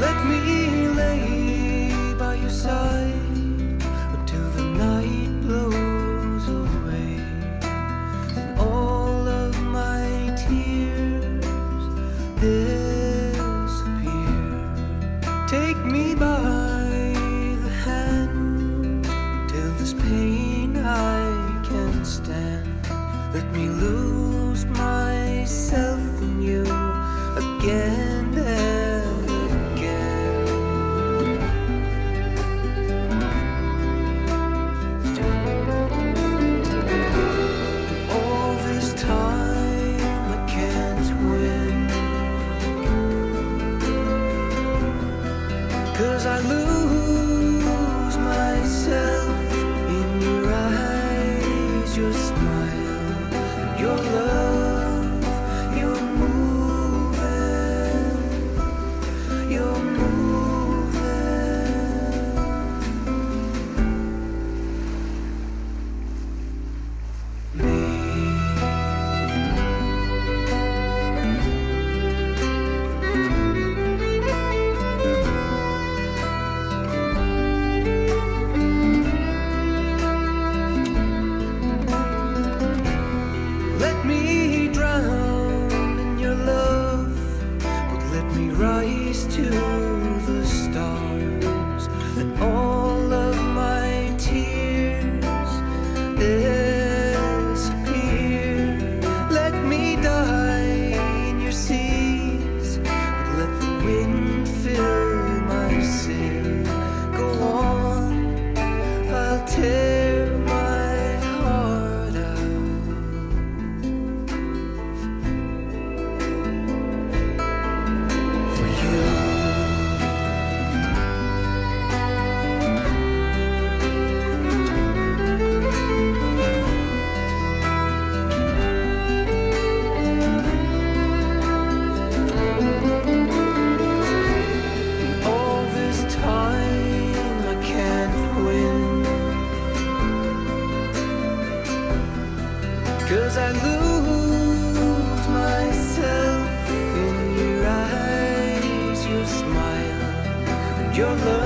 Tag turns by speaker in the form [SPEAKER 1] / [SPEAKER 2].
[SPEAKER 1] Let me lay by your side until the night blows away and all of my tears disappear. Take me by the hand till this pain I can stand. Let me lose myself in you again. these two As I lose myself in your eyes, your smile, and your love.